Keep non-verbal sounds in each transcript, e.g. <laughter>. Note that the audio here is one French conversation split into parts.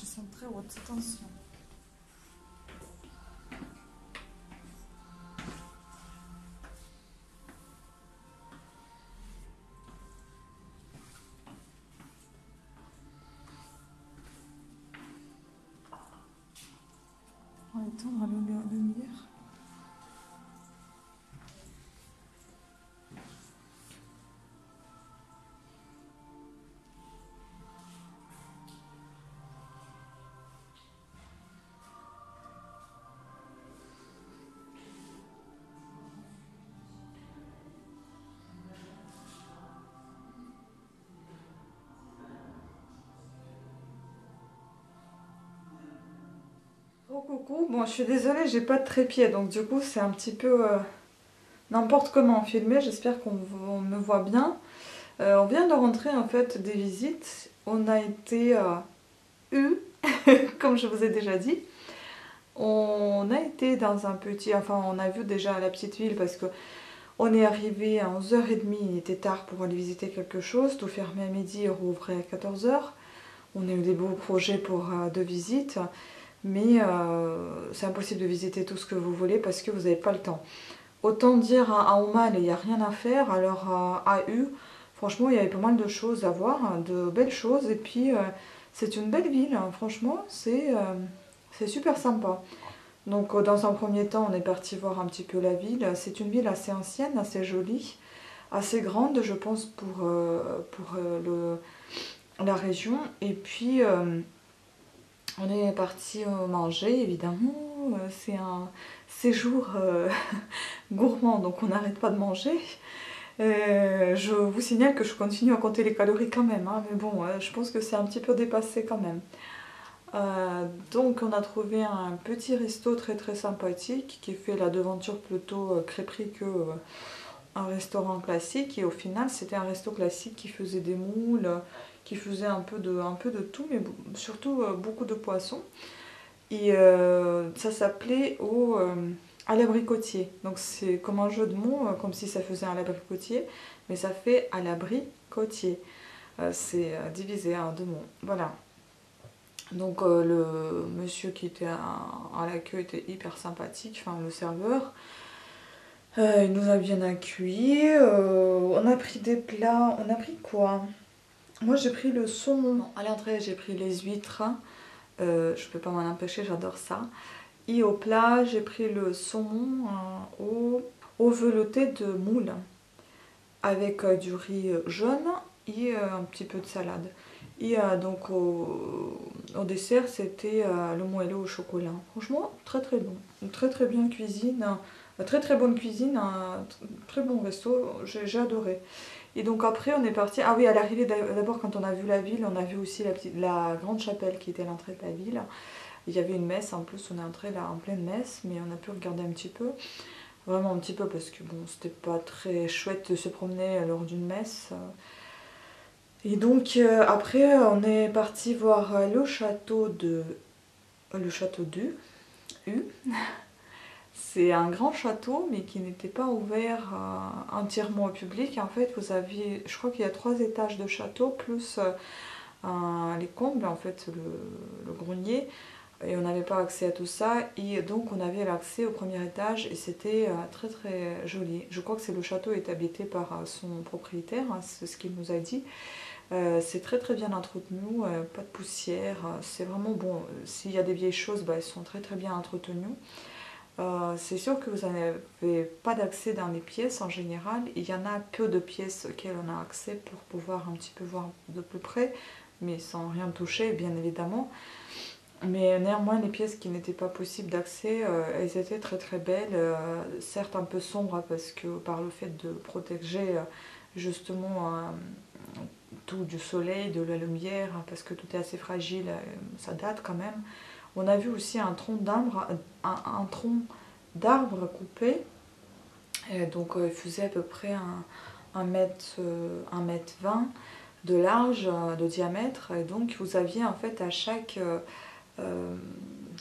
je sens très coucou, bon je suis désolée, j'ai pas de trépied donc du coup c'est un petit peu euh, n'importe comment filmé, j'espère qu'on me voit bien. Euh, on vient de rentrer en fait des visites, on a été à U, <laughs> comme je vous ai déjà dit. On a été dans un petit, enfin on a vu déjà la petite ville parce que on est arrivé à 11h30, il était tard pour aller visiter quelque chose, tout fermé à midi et rouvrait à 14h. On a eu des beaux projets pour euh, de visites mais euh, c'est impossible de visiter tout ce que vous voulez parce que vous n'avez pas le temps. Autant dire à Oman il n'y a rien à faire, alors à U, franchement il y avait pas mal de choses à voir, de belles choses, et puis euh, c'est une belle ville, hein. franchement euh, c'est super sympa. Donc dans un premier temps on est parti voir un petit peu la ville, c'est une ville assez ancienne, assez jolie, assez grande je pense pour, pour le, la région, et puis on est parti euh, manger, évidemment. Euh, c'est un séjour euh, <laughs> gourmand, donc on n'arrête pas de manger. je vous signale que je continue à compter les calories quand même, hein, mais bon, je pense que c'est un petit peu dépassé quand même. donc on a trouvé un petit resto très très sympathique qui fait la devanture plutôt crêperie que un restaurant classique et au final c'était un resto classique qui faisait des moules, qui faisait un peu de, un peu de tout, mais surtout euh, beaucoup de poissons. Et euh, ça s'appelait au, euh, à l'abricotier. Donc c'est comme un jeu de mots, comme si ça faisait un l'abricotier, mais ça fait à l'abri côtier. c'est divisé en deux mots. Voilà. Donc le monsieur qui était à, à l'accueil était hyper sympathique, enfin le serveur. il nous a bien accueillis. on a pris des plats. On a pris quoi? Moi j'ai pris le saumon. à l'entrée j'ai pris les huîtres. Euh, je peux pas m'en empêcher, j'adore ça. Et au plat j'ai pris le saumon euh, au, au, velouté de moule. Avec euh, du riz jaune et un petit peu de salade. Et donc au, dessert c'était le moelleux au chocolat. Franchement très très bon. Très très bien cuisine. Très très bonne cuisine. Très bon resto. J'ai adoré. Et donc après on est parti, ah oui à l'arrivée d'abord quand on a vu la ville, on a vu aussi la, petite, la grande chapelle qui était l'entrée de la ville. Il y avait une messe, en plus on est entré là en pleine messe, mais on a pu regarder un petit peu. Vraiment un petit peu parce que bon c'était pas très chouette de se promener lors d'une messe. Et donc euh, après on est parti voir le château de... le château du U. <laughs> C'est un grand château, mais qui n'était pas ouvert euh, entièrement au public. En fait, vous aviez, je crois qu'il y a trois étages de château, plus euh, les combles, en fait, le, grenier. Et on n'avait pas accès à tout ça. Et donc, on avait l'accès au premier étage et c'était euh, très très joli. Je crois que c'est le château est habité par son propriétaire, hein, c'est ce qu'il nous a dit. c'est très très bien entretenu, pas de poussière, c'est vraiment bon. S'il y a des vieilles choses, bah, elles sont très très bien entretenues. Euh, c'est sûr que vous n'avez pas d'accès dans les pièces en général. Il y en a peu de pièces auxquelles on a accès pour pouvoir un petit peu voir de plus près, mais sans rien toucher bien évidemment. Mais néanmoins les pièces qui n'étaient pas possibles d'accès, euh, elles étaient très très belles, euh, certes un peu sombres parce que par le fait de protéger justement tout du soleil, de la lumière, parce que tout est assez fragile, ça date quand même. On a vu aussi un tronc d'arbre un, tronc d'arbre coupé. donc euh, il faisait à peu près un, mètre, euh, un mètre 20 de large, euh, de diamètre. Et donc vous aviez en fait à chaque... je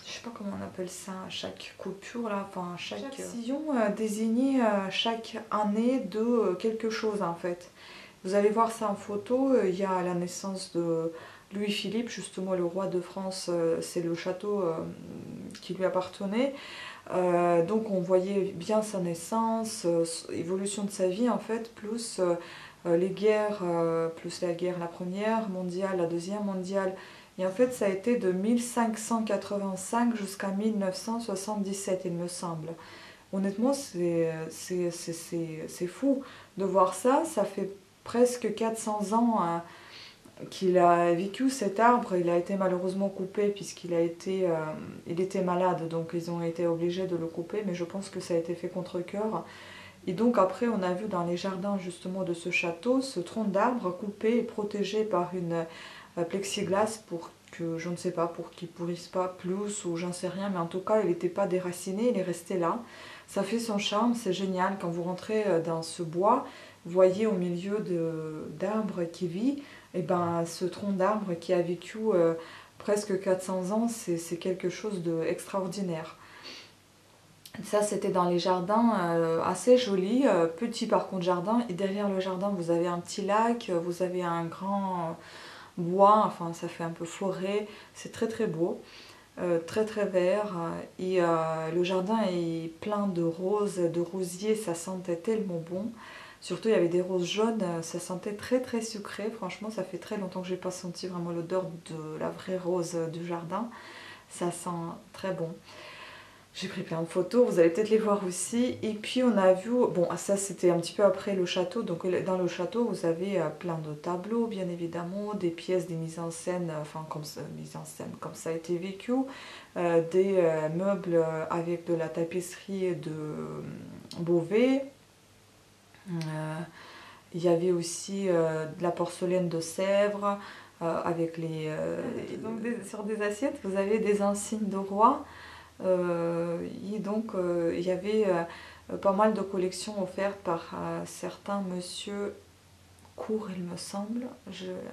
sais pas comment on appelle ça, chaque coupure là, enfin chaque, chaque sillon désignait chaque année de quelque chose en fait. Vous allez voir ça en photo, il y a la naissance de Louis-Philippe, justement le roi de France, c'est le château qui lui appartenait. Donc on voyait bien sa naissance, évolution de sa vie en fait, plus les guerres, plus la guerre, la première mondiale, la deuxième mondiale, et en fait, ça a été de 1585 jusqu'à 1977, il me semble. Honnêtement, c'est fou de voir ça. Ça fait presque 400 ans hein, qu'il a vécu cet arbre. Il a été malheureusement coupé puisqu'il a été, euh, il était malade, donc ils ont été obligés de le couper. Mais je pense que ça a été fait contre cœur. Et donc après, on a vu dans les jardins justement de ce château ce tronc d'arbre coupé et protégé par une plexiglas pour que je ne sais pas, pour qu'il pourrisse pas plus ou j'en sais rien, mais en tout cas il n'était pas déraciné, il est resté là. Ça fait son charme, c'est génial. Quand vous rentrez euh, dans ce bois, voyez au milieu d'arbres qui vit, et eh ben ce tronc d'arbre qui a vécu euh, presque 400 ans, c'est quelque chose d'extraordinaire. Ça, c'était dans les jardins euh, assez jolis, petit par contre jardin. Et derrière le jardin, vous avez un petit lac, vous avez un grand bois, enfin ça fait un peu forêt, c'est très très beau. Euh, très très vert et euh, le jardin est plein de roses, de rosiers, ça sentait tellement bon. Surtout il y avait des roses jaunes, ça sentait très très sucré. Franchement ça fait très longtemps que j'ai pas senti vraiment l'odeur de la vraie rose du jardin. Ça sent très bon. J'ai pris plein de photos, vous allez peut-être les voir aussi. Et puis on a vu, bon ça c'était un petit peu après le château, donc dans le château vous avez euh, plein de tableaux bien évidemment, des pièces, des mises en scène, enfin comme ça, en scène comme ça a été vécu, euh, des euh, meubles avec de la tapisserie de Beauvais. Il y avait aussi de la porcelaine de Sèvres avec les... donc sur des assiettes vous avez des insignes de roi. Euh, et donc, euh, il y avait euh, pas mal de collections offertes par certains monsieur Cour, il me semble,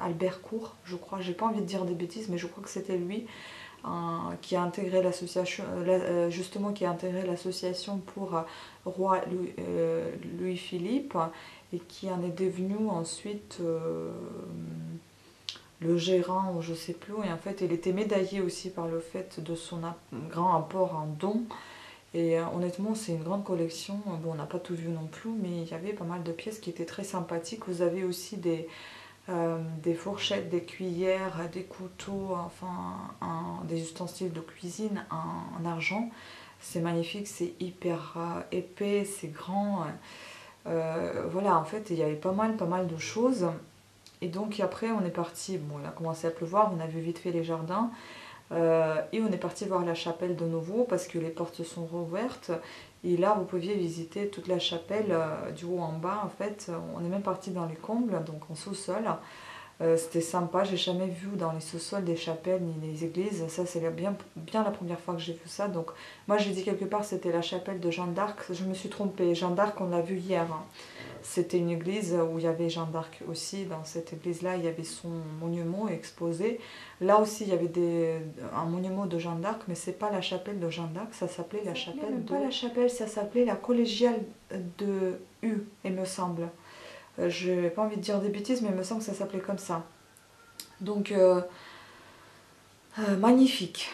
Albert Cour, je crois, j'ai pas envie de dire des bêtises, mais je crois que c'était lui qui a intégré l'association, justement qui a intégré l'association pour roi Louis-Philippe et qui en est devenu ensuite le gérant ou je sais plus. Et en fait, il était médaillé aussi par le fait de son grand apport en dons. Et euh, honnêtement, c'est une grande collection. Bon, on n'a pas tout vu non plus, mais il y avait pas mal de pièces qui étaient très sympathiques. Vous avez aussi des, euh, des fourchettes, des cuillères, des couteaux, enfin des ustensiles de cuisine en, argent. C'est magnifique, c'est hyper euh, épais, c'est grand. voilà, en fait, il y avait pas mal, pas mal de choses. Et donc après on est parti, bon il a commencé à pleuvoir, on a vu vite fait les jardins. Euh, et on est parti voir la chapelle de nouveau parce que les portes sont rouvertes. Et là vous pouviez visiter toute la chapelle euh, du haut en bas en fait. On est même parti dans les combles, donc en sous-sol. Euh, c'était sympa, j'ai jamais vu dans les sous-sols des chapelles ni des églises. Ça c'est bien, bien la première fois que j'ai vu ça. Donc moi j'ai dit quelque part c'était la chapelle de Jeanne d'Arc. Je me suis trompée, Jeanne d'Arc on l'a vu hier. Hein. C'était une église où il y avait Jeanne d'Arc aussi. Dans cette église-là, il y avait son monument exposé. Là aussi, il y avait des, un monument de Jeanne d'Arc, mais c'est pas la chapelle de Jeanne d'Arc, ça s'appelait la chapelle de... pas la chapelle, ça s'appelait la collégiale de U, il me semble. Euh, je n'ai pas envie de dire des bêtises, mais il me semble que ça s'appelait comme ça. Donc, euh, euh, magnifique.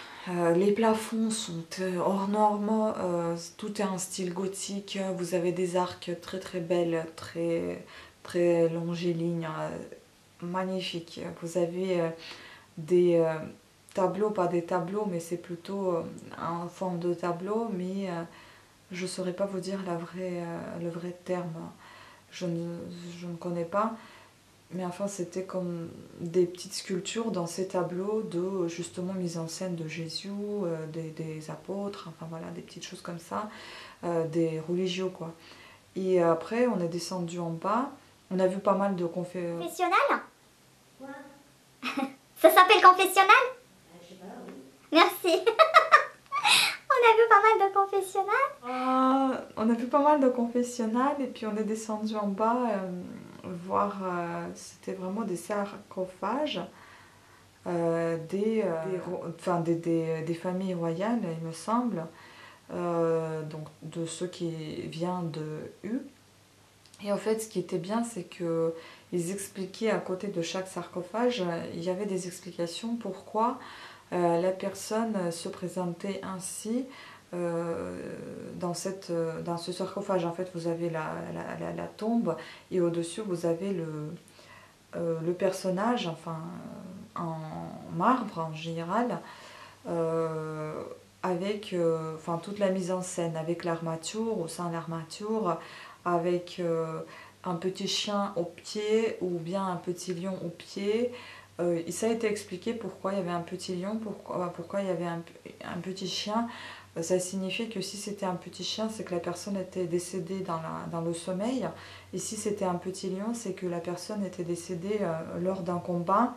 Les plafonds sont hors normes, tout est en style gothique, vous avez des arcs très très belles, très, très longilignes, magnifiques. Vous avez des tableaux, pas des tableaux, mais c'est plutôt en forme de tableau, mais je ne saurais pas vous dire la vraie, le vrai terme, je je ne connais pas. Mais enfin, c'était comme des petites sculptures dans ces tableaux de justement mise en scène de Jésus, euh, des, apôtres, enfin voilà, des petites choses comme ça, euh, des religieux quoi. Et après, on est descendu en bas, on a vu pas mal de confessionnal? Confessionnal <laughs> Ça s'appelle confessionnal? Merci. <laughs> on a vu pas mal de confessionnal ah, On a vu pas mal de confessionnal et puis on est descendu en bas. Euh, voir, euh, c'était vraiment des sarcophages euh, des, euh, des, des, des, familles royales, il me semble, donc de ceux qui viennent de U. Et en fait, ce qui était bien, c'est que ils expliquaient à côté de chaque sarcophage, il y avait des explications pourquoi la personne se présentait ainsi dans, cette, dans ce sarcophage. En fait, vous avez la, la tombe et au-dessus, vous avez le, le personnage, enfin, en marbre en général, euh, avec euh, enfin, toute la mise en scène, avec l'armature, sein de l'armature, avec euh, un petit chien au pied ou bien un petit lion au pied. Ça a été expliqué pourquoi il y avait un petit lion, pourquoi, pourquoi il y avait un, un petit chien. Ça signifiait que si c'était un petit chien, c'est que la personne était décédée dans, la, dans le sommeil. Et si c'était un petit lion, c'est que la personne était décédée lors d'un combat.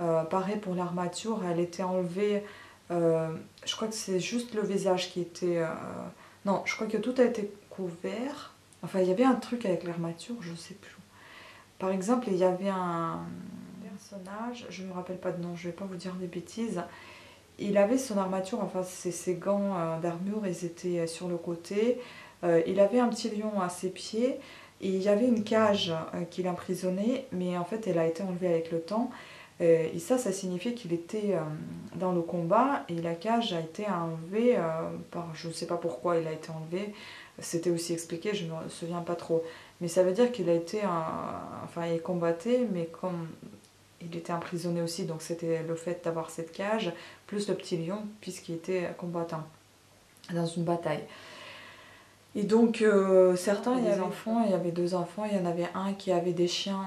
Euh, pareil pour l'armature, elle était enlevée. Euh, je crois que c'est juste le visage qui était. Euh, non, je crois que tout a été couvert. Enfin, il y avait un truc avec l'armature, je ne sais plus. Par exemple, il y avait un personnage, je ne me rappelle pas de nom, je ne vais pas vous dire des bêtises. Il avait son armature, enfin ses, gants d'armure, ils étaient sur le côté. il avait un petit lion à ses pieds et il y avait une cage qui l'emprisonnait, mais en fait elle a été enlevée avec le temps. Euh, et ça, ça signifiait qu'il était euh, dans le combat et la cage a été enlevée euh, par, je ne sais pas pourquoi il a été enlevé, c'était aussi expliqué, je ne me souviens pas trop. Mais ça veut dire qu'il a été, enfin il combattait, mais comme il était emprisonné aussi, donc c'était le fait d'avoir cette cage, plus le petit lion, puisqu'il était combattant dans une bataille. Et donc, euh, certains, il y avait enfants, il y avait deux enfants, il y en avait un qui avait des chiens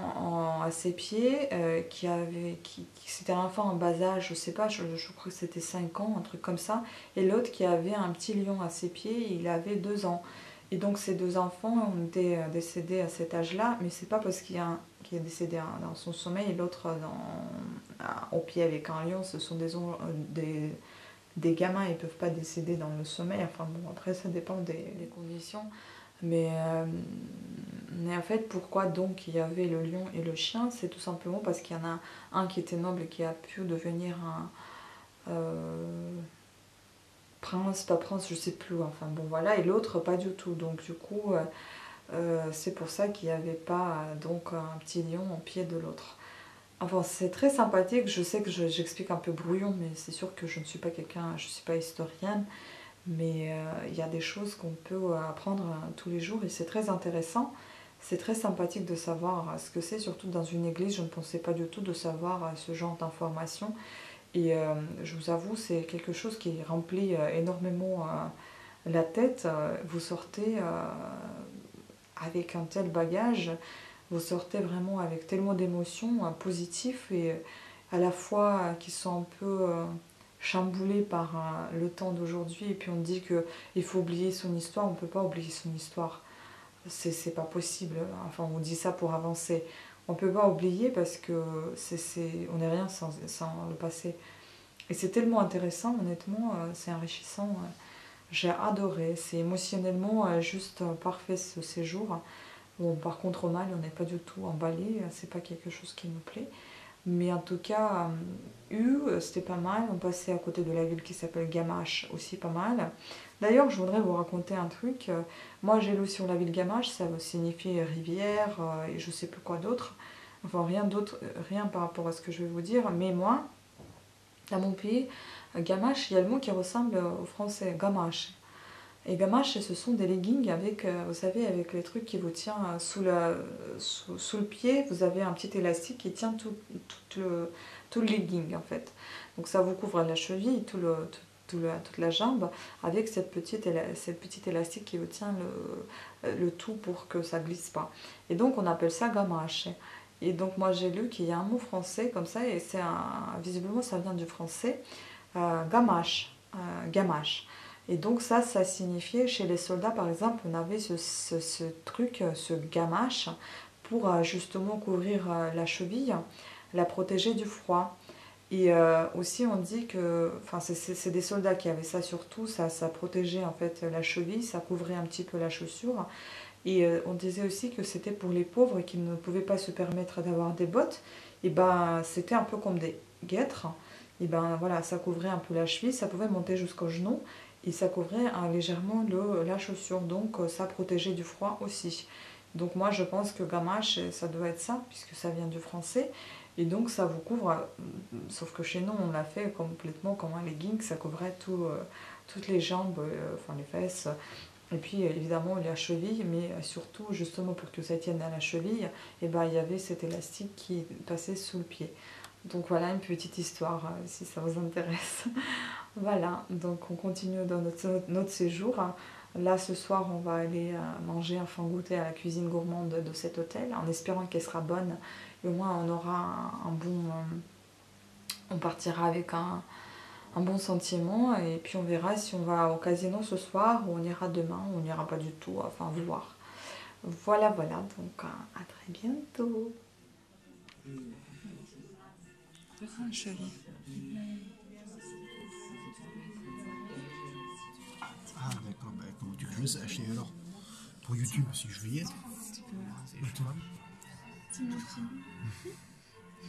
à ses pieds, euh, qui avait, qui, c'était un enfant en bas âge, je sais pas, je, crois que c'était 5 ans, un truc comme ça, et l'autre qui avait un petit lion à ses pieds, il avait deux ans. Et donc, ces deux enfants ont été euh, décédés à cet âge-là, mais c'est pas parce qu'il y a un qui est décédé dans son sommeil et l'autre au pied avec un lion, ce sont des, des des gamins, ils peuvent pas décéder dans le sommeil. Enfin bon, après, ça dépend des, conditions. Mais, euh, mais, en fait, pourquoi donc il y avait le lion et le chien? C'est tout simplement parce qu'il y en a un qui était noble et qui a pu devenir un euh, prince, pas prince, je sais plus. Enfin bon, voilà. Et l'autre, pas du tout. Donc du coup, euh, c'est pour ça qu'il n'y avait pas donc un petit lion au pied de l'autre. Enfin, c'est très sympathique. Je sais que j'explique un peu brouillon, mais c'est sûr que je ne suis pas quelqu'un, je ne suis pas historienne. Mais euh, il y a des choses qu'on peut apprendre euh, tous les jours et c'est très intéressant. C'est très sympathique de savoir euh, ce que c'est, surtout dans une église. Je ne pensais pas du tout de savoir ce genre d'informations. Et je vous avoue, c'est quelque chose qui remplit énormément la tête. Vous sortez avec un tel bagage vous sortez vraiment avec tellement d'émotions euh, positives et euh, à la fois euh, qui sont un peu chamboulées par le temps d'aujourd'hui et puis on dit qu'il faut oublier son histoire, on ne peut pas oublier son histoire. C'est pas possible. Enfin, on dit ça pour avancer. On ne peut pas oublier parce que c'est on n'est rien sans, sans, le passé. Et c'est tellement intéressant, honnêtement, c'est enrichissant. J'ai adoré. C'est émotionnellement juste parfait ce séjour. Bon, par contre, au mal, on n'est pas du tout emballé, c'est pas quelque chose qui nous plaît. Mais en tout cas, U, c'était pas mal. On passait à côté de la ville qui s'appelle Gamache, aussi pas mal. D'ailleurs, je voudrais vous raconter un truc. Moi, j'ai lu sur la ville Gamache, ça signifie rivière euh, et je sais plus quoi d'autre. Enfin, rien d'autre, rien par rapport à ce que je vais vous dire. Mais moi, dans mon pays, Gamache, il y a le mot qui ressemble au français, Gamache. Et gamache, ce sont des leggings avec, euh, vous savez, avec les trucs qui vous tient euh, sous, la, sous, le pied. Vous avez un petit élastique qui tient tout, tout, le, tout le legging en fait. Donc ça vous couvre la cheville, tout le, tout, toute la jambe, avec cette petite, cette petite élastique qui vous tient le, le tout pour que ça glisse pas. Et donc on appelle ça gamache. Et donc moi j'ai lu qu'il y a un mot français comme ça, et c'est visiblement ça vient du français, euh, gamache. Gamache. Et donc ça, ça signifiait, chez les soldats par exemple, on avait ce, ce, truc, ce gamache, pour euh, justement couvrir euh, la cheville, la protéger du froid. Et euh, aussi on dit que, enfin c'est des soldats qui avaient ça surtout, ça, ça protégeait en fait la cheville, ça couvrait un petit peu la chaussure. Et on disait aussi que c'était pour les pauvres qui ne pouvaient pas se permettre d'avoir des bottes. Et ben c'était un peu comme des guêtres. Et ben voilà, ça couvrait un peu la cheville, ça pouvait monter jusqu'au genou et ça couvrait légèrement le, la chaussure, donc euh, ça protégeait du froid aussi. Donc moi je pense que gamache, ça doit être ça, puisque ça vient du français. Et donc ça vous couvre, euh, sauf que chez nous on l'a fait complètement comme un legging, ça couvrait tout, euh, toutes les jambes, euh, enfin les fesses, et puis évidemment la cheville, mais surtout justement pour que ça tienne à la cheville, et eh ben, il y avait cet élastique qui passait sous le pied. Donc voilà une petite histoire si ça vous intéresse. <laughs> voilà, donc on continue dans notre, notre séjour. Là, ce soir, on va aller manger, enfin goûter à la cuisine gourmande de cet hôtel, en espérant qu'elle sera bonne au moins on aura un, bon. Euh, on partira avec un, bon sentiment et puis on verra si on va au casino ce soir ou on ira demain ou on n'ira pas du tout, enfin voir. Voilà, voilà, donc à, très bientôt. Ah d'accord, bah, comment tu veux acheter alors. Pour YouTube, si je veux y être.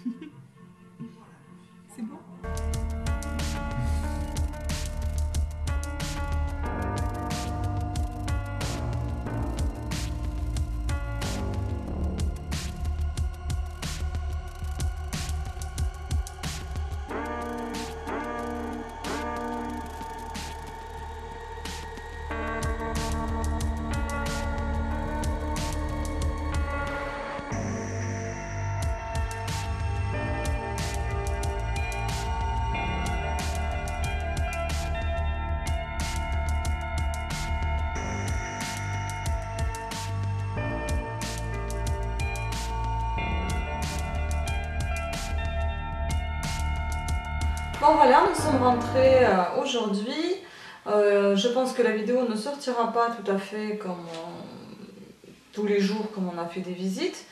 <laughs> C'est bon? Voilà, nous sommes rentrés euh, aujourd'hui. Euh, je pense que la vidéo ne sortira pas tout à fait comme tous les jours comme on a fait des visites.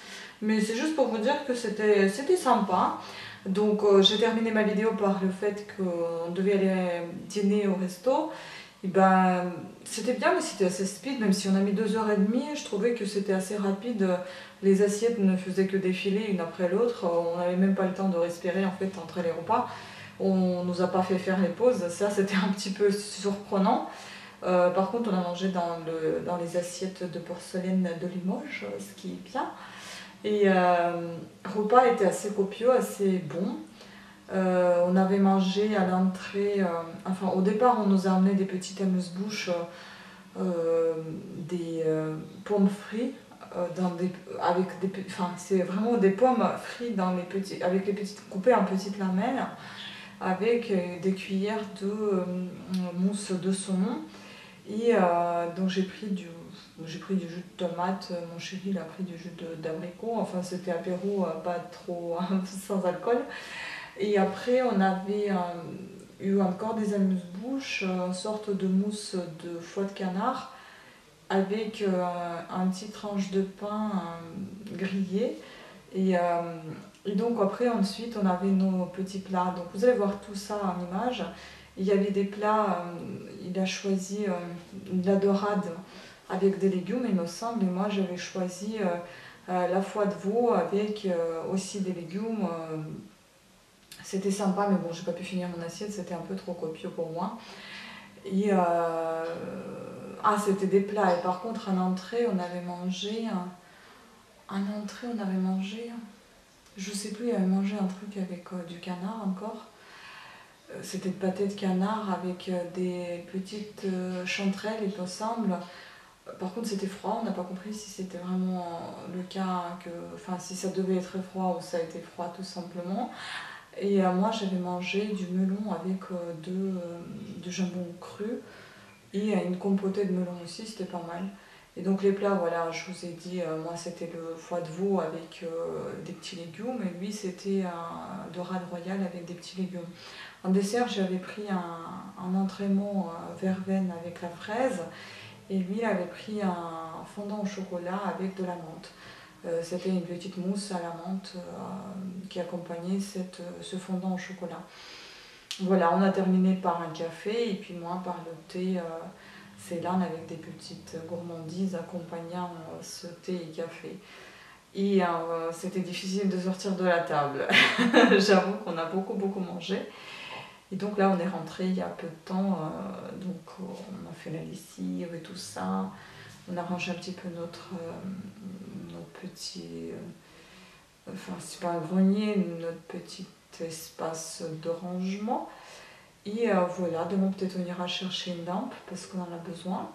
Mais c'est juste pour vous dire que c'était sympa. Donc euh, j'ai terminé ma vidéo par le fait qu'on devait aller dîner au resto. Et ben, c'était bien mais c'était assez speed, même si on a mis deux heures et demie, je trouvais que c'était assez rapide. Les assiettes ne faisaient que défiler une après l'autre, on n'avait même pas le temps de respirer en fait entre les repas on nous a pas fait faire les pauses, ça c'était un petit peu surprenant. Euh, par contre, on a mangé dans, le, dans, les assiettes de porcelaine de Limoges, ce qui est bien. Et euh, repas était assez copieux, assez bon. Euh, on avait mangé à l'entrée, enfin au départ on nous a amené des petites amuse-bouches, des pommes frites, dans des, avec des, enfin c'est vraiment des pommes frites dans les petits, avec les petites coupées en petites lamelles avec euh, des cuillères de euh, mousse de saumon. Et euh, donc j'ai pris du j'ai pris du jus de tomate, mon chéri il a pris du jus d'abricot, enfin c'était apéro pas trop <laughs> sans alcool. Et après on avait eu encore des amuse-bouches, une sorte de mousse de foie de canard avec un petit tranche de pain grillé et et donc après, ensuite, on avait nos petits plats. Donc vous allez voir tout ça en image. Il y avait des plats, euh, il a choisi euh, la dorade avec des légumes, il me semble. Et moi, j'avais choisi euh, la foie de veau avec aussi des légumes. c'était sympa, mais bon, j'ai pas pu finir mon assiette, c'était un peu trop copieux pour moi. Et ah, c'était des plats. Et par contre, en entrée, on avait mangé. En entrée, on avait mangé je sais plus, il avait mangé un truc avec euh, du canard encore. Euh, c'était de pâté de canard avec euh, des petites chanterelles, il me semble. Par contre, c'était froid, on n'a pas compris si c'était vraiment le cas, que, enfin si ça devait être froid ou ça a été froid tout simplement. Et moi, j'avais mangé du melon avec de, de jambon cru et une compotée de melon aussi, c'était pas mal. Et donc les plats, voilà, je vous ai dit, euh, moi c'était le foie de veau avec euh, des petits légumes et lui c'était un dorade royal avec des petits légumes. En dessert, j'avais pris un, un entraînement euh, verveine avec la fraise et lui avait pris un fondant au chocolat avec de la menthe. c'était une petite mousse à la menthe qui accompagnait cette, ce fondant au chocolat. Voilà, on a terminé par un café et puis moi par le thé c'est là avec des petites gourmandises accompagnant euh, ce thé et café. Et euh, c'était difficile de sortir de la table. <laughs> J'avoue qu'on a beaucoup beaucoup mangé. Et donc là on est rentré il y a peu de temps, euh, donc on a fait la lessive et tout ça. on a rangé un petit peu notre, notre petit, enfin c'est pas un grenier, notre petit espace de rangement. Et voilà, demain peut-être on ira chercher une lampe parce qu'on en a besoin.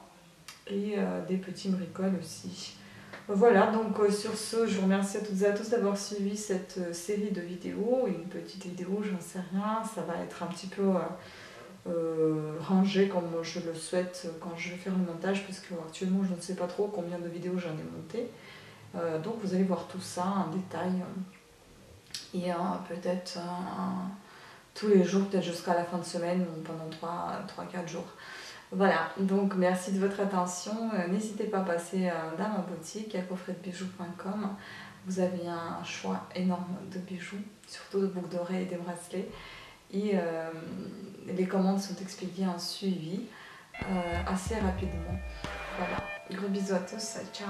Et des petits bricoles aussi. Voilà, donc euh, sur ce, je vous remercie à toutes et à tous d'avoir suivi cette euh, série de vidéos. Une petite vidéo, j'en sais rien, ça va être un petit peu euh, rangé comme je le souhaite quand je vais faire le montage, parce que actuellement je ne sais pas trop combien de vidéos j'en ai monté. donc vous allez voir tout ça en détail. Et peut-être tous les jours, peut-être jusqu'à la fin de semaine pendant 3-4 jours. Voilà, donc merci de votre attention. Euh, n'hésitez pas à passer euh, dans ma boutique, à coffretdebijoux.com. Vous avez un choix énorme de bijoux, surtout de boucles d'oreilles et des bracelets. Et euh, les commandes sont expédiées en suivi assez rapidement. Voilà, gros bisous à tous, ciao